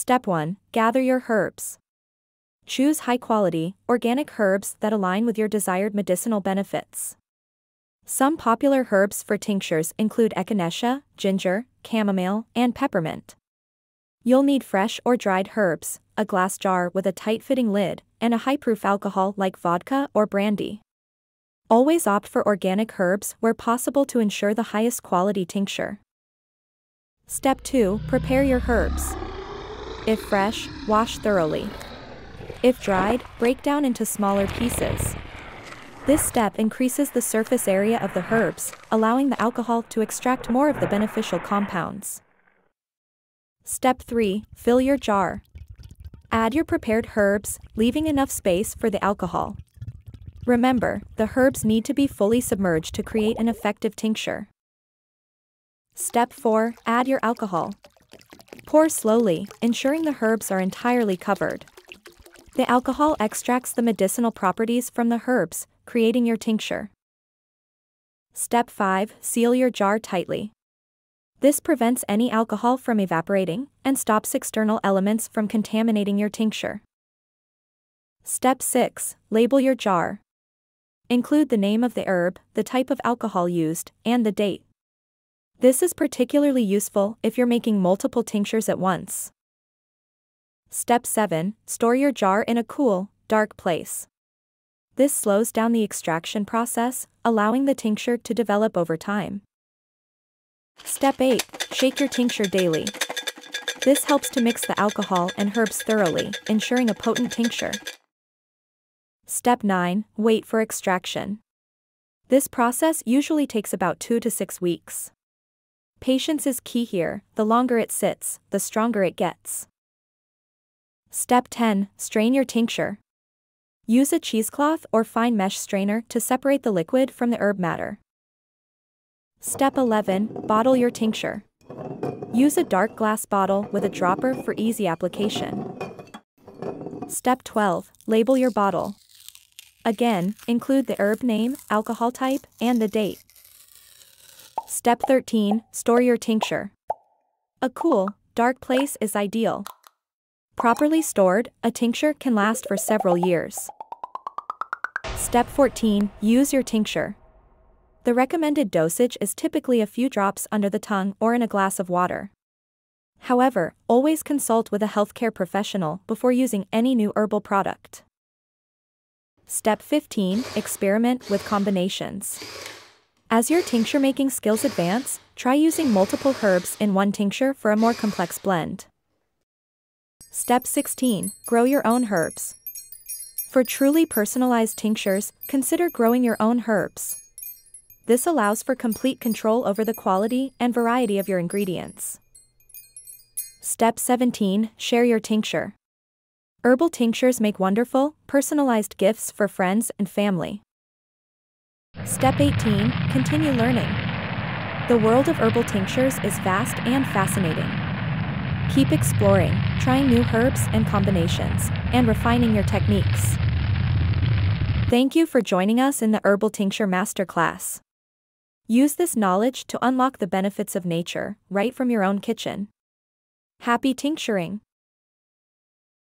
Step 1 Gather your herbs. Choose high quality, organic herbs that align with your desired medicinal benefits. Some popular herbs for tinctures include echinacea, ginger, chamomile, and peppermint. You'll need fresh or dried herbs, a glass jar with a tight fitting lid, and a high proof alcohol like vodka or brandy. Always opt for organic herbs where possible to ensure the highest quality tincture. Step 2 Prepare your herbs. If fresh, wash thoroughly. If dried, break down into smaller pieces. This step increases the surface area of the herbs, allowing the alcohol to extract more of the beneficial compounds. Step 3 Fill your jar. Add your prepared herbs, leaving enough space for the alcohol. Remember, the herbs need to be fully submerged to create an effective tincture. Step 4 Add your alcohol. Pour slowly, ensuring the herbs are entirely covered. The alcohol extracts the medicinal properties from the herbs, creating your tincture. Step 5 Seal your jar tightly. This prevents any alcohol from evaporating and stops external elements from contaminating your tincture. Step 6 Label your jar. Include the name of the herb, the type of alcohol used, and the date. This is particularly useful if you're making multiple tinctures at once. Step 7 Store your jar in a cool, dark place. This slows down the extraction process, allowing the tincture to develop over time. Step 8 Shake your tincture daily. This helps to mix the alcohol and herbs thoroughly, ensuring a potent tincture. Step 9 Wait for extraction. This process usually takes about 2 to 6 weeks. Patience is key here, the longer it sits, the stronger it gets. Step 10 Strain your tincture. Use a cheesecloth or fine mesh strainer to separate the liquid from the herb matter. Step 11 Bottle your tincture. Use a dark glass bottle with a dropper for easy application. Step 12 Label your bottle. Again, include the herb name, alcohol type, and the date. Step 13 Store your tincture. A cool, dark place is ideal. Properly stored, a tincture can last for several years. Step 14 Use your tincture. The recommended dosage is typically a few drops under the tongue or in a glass of water. However, always consult with a healthcare professional before using any new herbal product. Step 15 Experiment with combinations. As your tincture making skills advance, try using multiple herbs in one tincture for a more complex blend. Step 16 Grow your own herbs. For truly personalized tinctures, consider growing your own herbs. This allows for complete control over the quality and variety of your ingredients. Step 17 Share your tincture. Herbal tinctures make wonderful, personalized gifts for friends and family. Step 18 Continue learning. The world of herbal tinctures is vast and fascinating. Keep exploring, trying new herbs and combinations, and refining your techniques. Thank you for joining us in the Herbal Tincture Masterclass. Use this knowledge to unlock the benefits of nature right from your own kitchen. Happy tincturing!